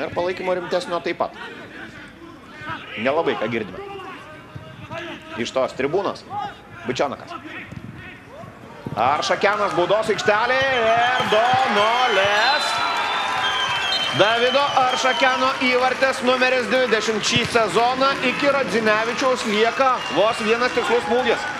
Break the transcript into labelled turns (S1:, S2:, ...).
S1: Na ir palaikymo rimtesnio taip pat. Nelabai ką girdime. Iš tos tribūnos. Bučianakas. Aršakenas baudos aikštelė ir Donolės. Davido Aršakeno įvartės numeris 20 šį sezoną iki Radzinevičiaus lieka vos vienas tikslus smūgis.